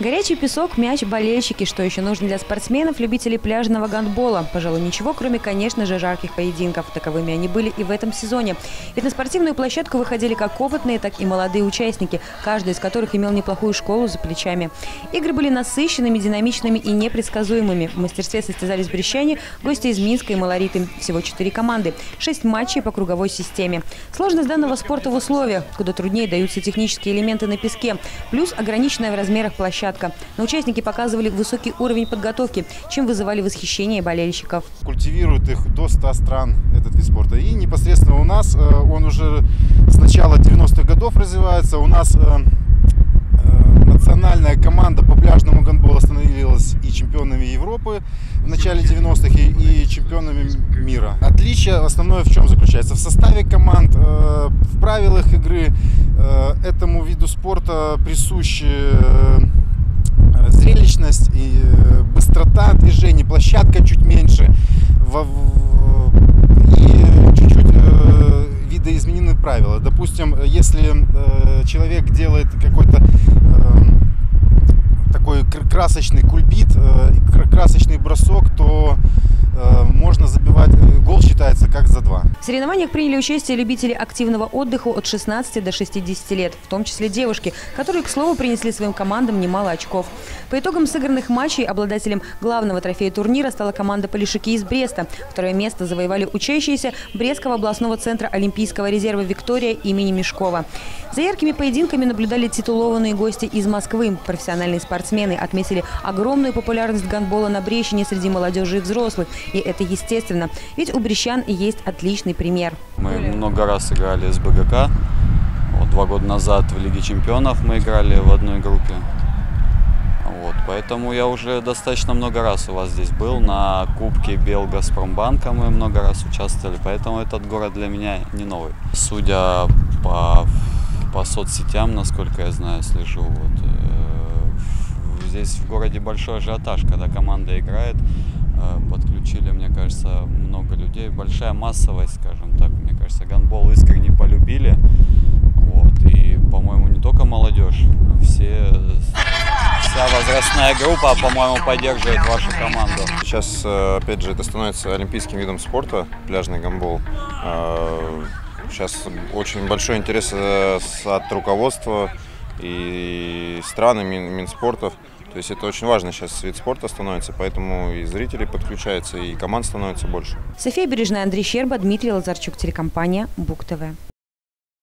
Горячий песок, мяч, болельщики. Что еще нужно для спортсменов, любителей пляжного гандбола? Пожалуй, ничего, кроме, конечно же, жарких поединков. Таковыми они были и в этом сезоне. Ведь на спортивную площадку выходили как опытные, так и молодые участники, каждый из которых имел неплохую школу за плечами. Игры были насыщенными, динамичными и непредсказуемыми. В мастерстве состязались брещане, гости из Минска и Малориты. Всего четыре команды. Шесть матчей по круговой системе. Сложность данного спорта в условиях, куда труднее даются технические элементы на песке, плюс ограниченная в размерах площадка площадка. Но участники показывали высокий уровень подготовки, чем вызывали восхищение болельщиков. Культивируют их до 100 стран этот вид спорта. И непосредственно у нас э, он уже с начала 90-х годов развивается. У нас э, э, национальная команда по пляжному гандболу становилась и чемпионами Европы в начале 90-х, и, и чемпионами мира. Отличие основное в чем заключается? В составе команд, в правилах игры этому виду спорта присущи и э, быстрота движений, площадка чуть меньше и чуть-чуть э, видоизменены правила. Допустим, если э, человек делает какой-то такой красочный кульбит, красочный бросок, то можно забивать, гол считается как за соревнованиях приняли участие любители активного отдыха от 16 до 60 лет, в том числе девушки, которые, к слову, принесли своим командам немало очков. По итогам сыгранных матчей обладателем главного трофея турнира стала команда «Полишики» из Бреста. Второе место завоевали учащиеся Брестского областного центра Олимпийского резерва «Виктория» имени Мешкова. За яркими поединками наблюдали титулованные гости из Москвы. Профессиональные спортсмены отметили огромную популярность гандбола на Брещине среди молодежи и взрослых. И это естественно, ведь у брещан есть отличный пример. Мы много раз играли с БГК. Вот, два года назад в Лиге чемпионов мы играли в одной группе. Вот, поэтому я уже достаточно много раз у вас здесь был. На Кубке Белгазпромбанка мы много раз участвовали, поэтому этот город для меня не новый. Судя по, по соцсетям, насколько я знаю, слежу, вот, э, здесь в городе большой ажиотаж, когда команда играет. Э, подключили, мне кажется, много людей. Большая массовость, скажем так. Мне кажется, гандбол искренне полюбили. Вот. И, по-моему, не только молодежь, все, вся возрастная группа, по-моему, поддерживает вашу команду. Сейчас, э, опять же, это становится олимпийским видом спорта, пляжный гандбол. Э, сейчас очень большой интерес от руководства и стран, и Минспортов. То есть это очень важно сейчас вид спорта становится, поэтому и зрители подключаются, и команд становится больше. София Бережная, Андрей Щерба, Дмитрий Лазарчук, телекомпания Бук ТВ.